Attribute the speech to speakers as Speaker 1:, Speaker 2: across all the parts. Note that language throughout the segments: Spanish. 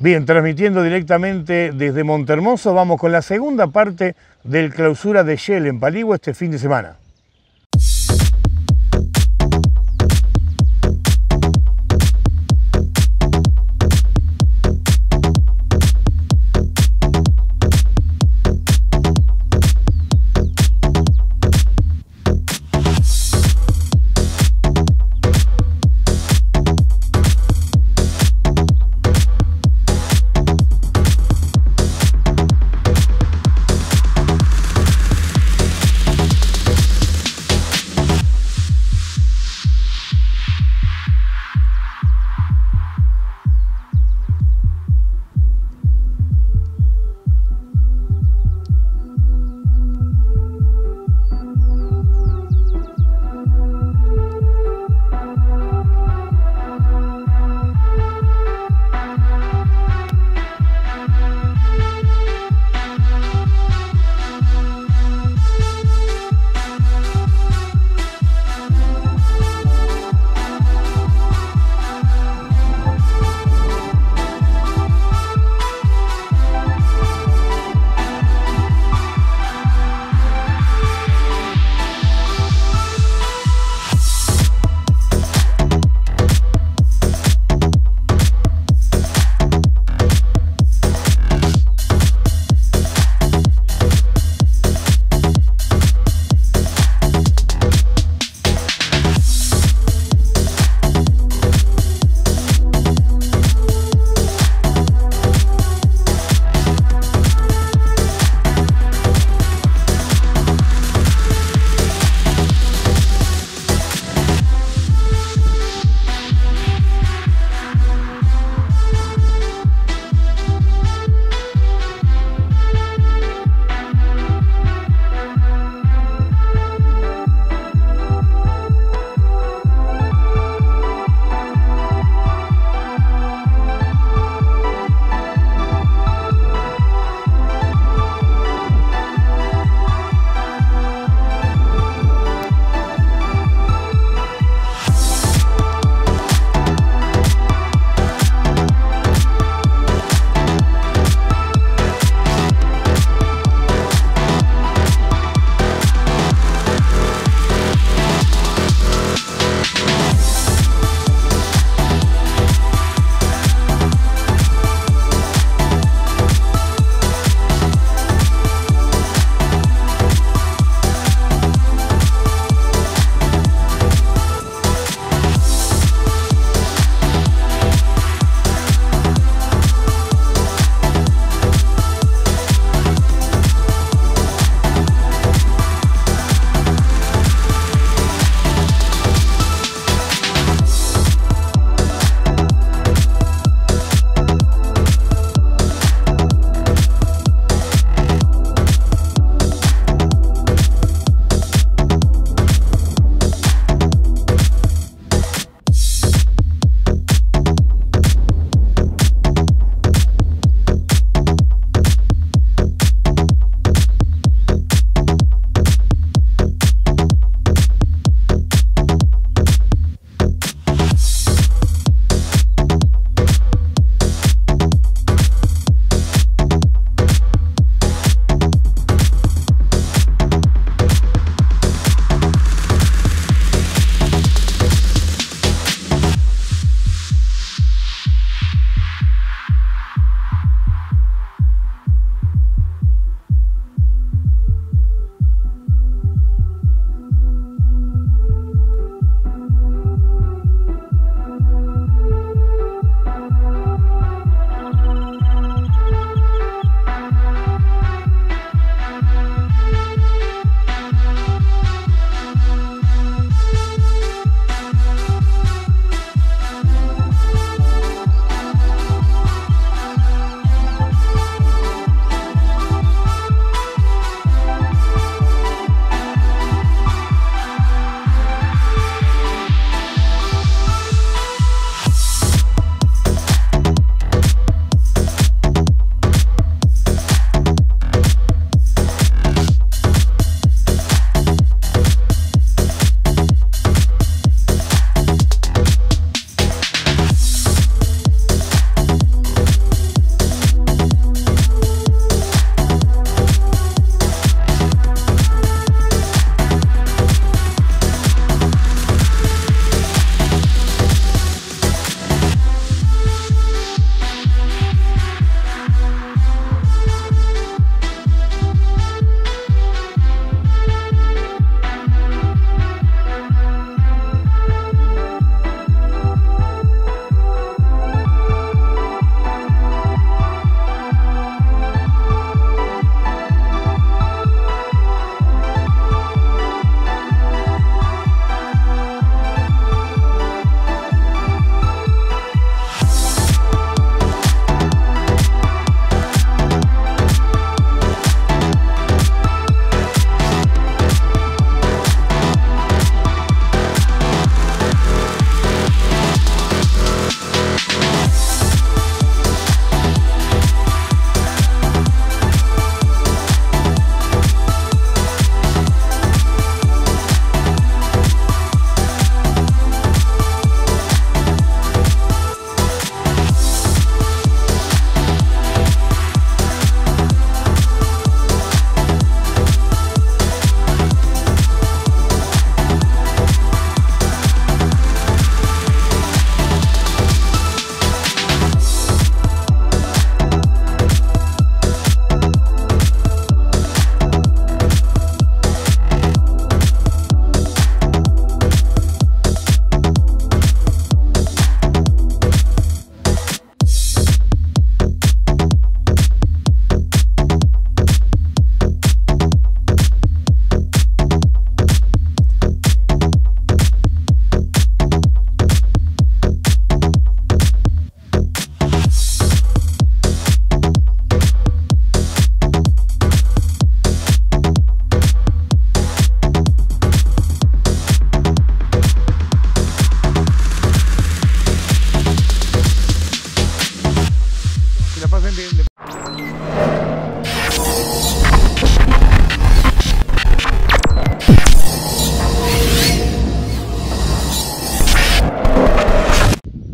Speaker 1: Bien, transmitiendo directamente desde Montermoso, vamos con la segunda parte del clausura de Shell en Paligua este fin de semana.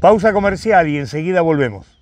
Speaker 1: Pausa comercial y enseguida volvemos.